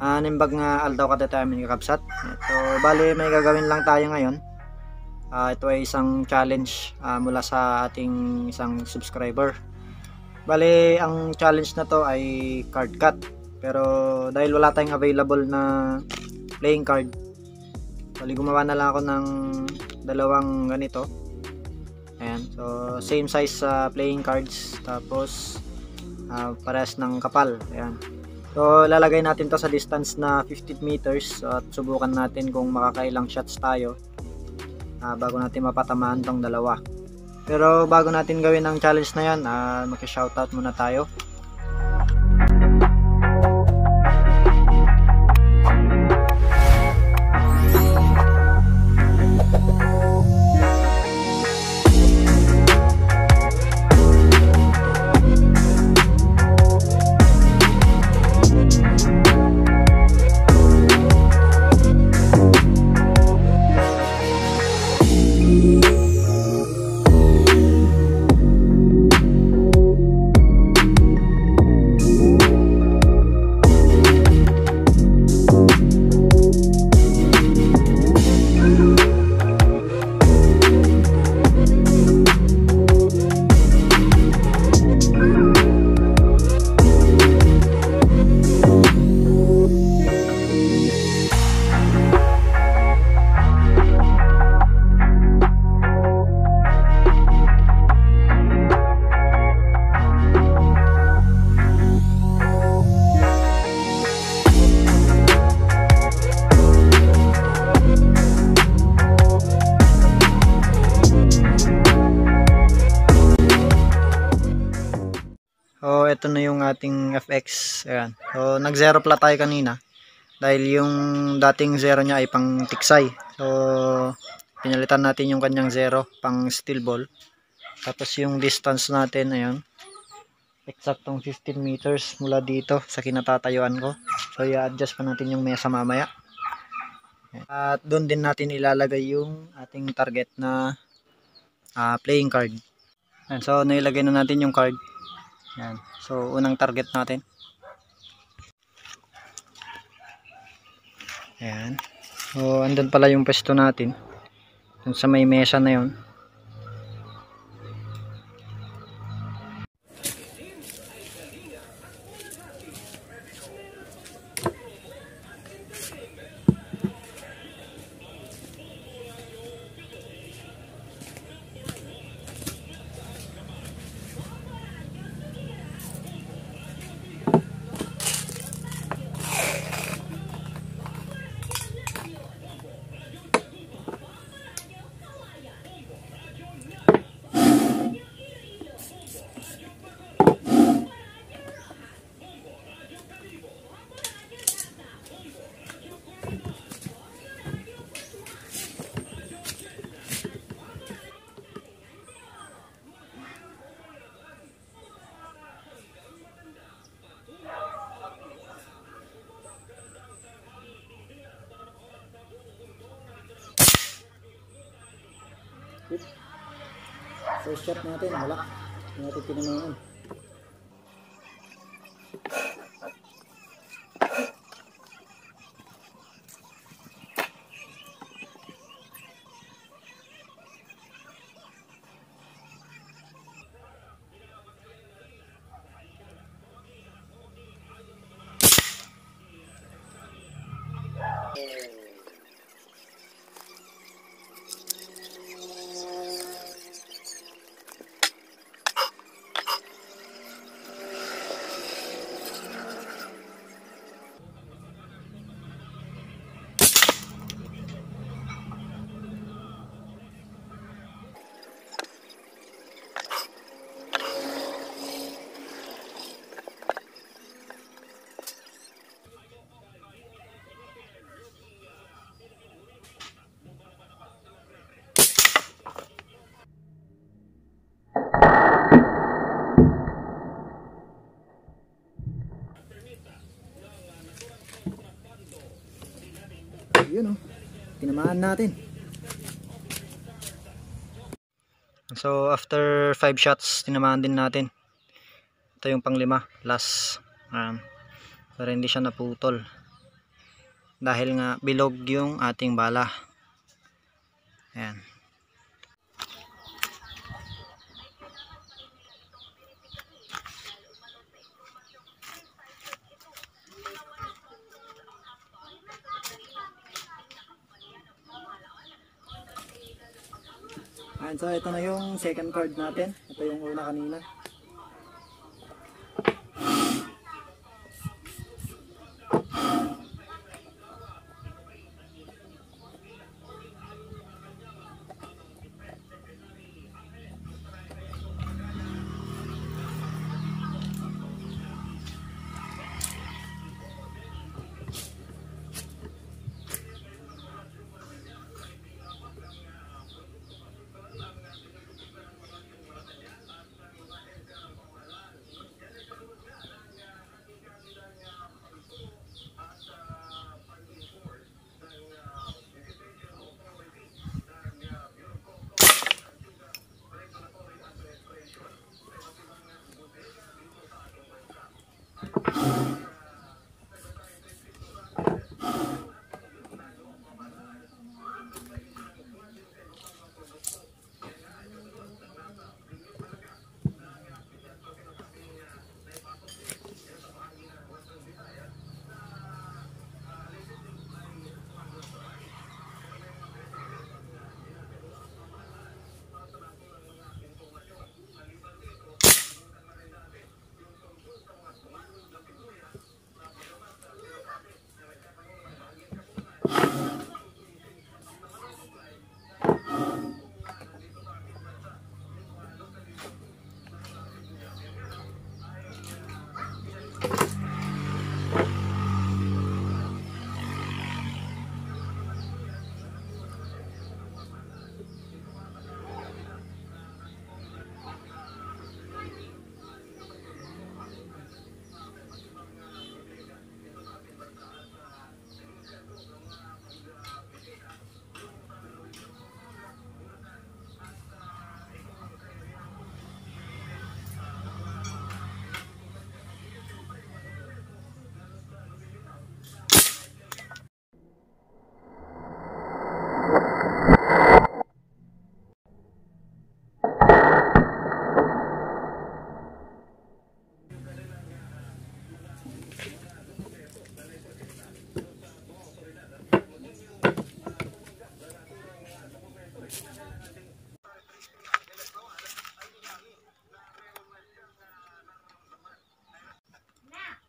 uh, nimbag nga aldaw kada tayo min kakabsat ito bali may gagawin lang tayo ngayon. Uh, ito ay isang challenge uh, mula sa ating isang subscriber. Bali ang challenge na to ay card cut. Pero dahil wala tayong available na playing card bali gumawa na lang ako ng dalawang ganito. Ayan so same size sa uh, playing cards. Tapos uh, parehas ng kapal. Ayan So lalagay natin to sa distance na 50 meters at subukan natin kung makakailang shots tayo uh, bago natin mapatamaan tong dalawa. Pero bago natin gawin ang challenge na yan, uh, maki-shoutout muna tayo. So, ito na yung ating FX. Ayan. So, nag-zero pala tayo kanina. Dahil yung dating zero niya ay pang tiksay. So, pinalitan natin yung kanyang zero pang steel ball. Tapos yung distance natin, ayan. Eksaktong 15 meters mula dito sa kinatatayuan ko. So, i-adjust pa natin yung mesa mamaya. At doon din natin ilalagay yung ating target na uh, playing card. Ayan, so, nailagay na natin yung card. Yan. So, unang target natin. Ayan. So, andun pala yung pwesto natin. Dun sa may mesa na yon. First shot natin, wala. Hindi natin tinamaan. Tinamaan natin. So after 5 shots tinamaan din natin. Ito yung panglima last um, para hindi siya naputol. Dahil nga bilog yung ating bala. Ayan Ayan, so ito na yung second card natin. Ito yung una kanina.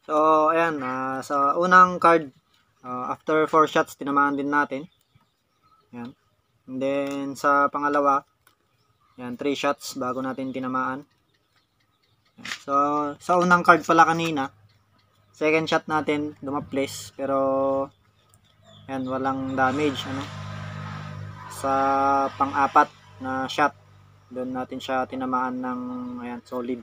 So, ayan, ah, sa unang card, ah, after 4 shots, tinamaan din natin. Ayan. And then, sa pangalawa, ayan, 3 shots bago natin tinamaan. Ayan. So, sa unang card pala kanina, second shot natin, dumaples, pero, ayan, walang damage, ano. Sa pang-apat na shot, doon natin siya tinamaan ng, ayan, solid.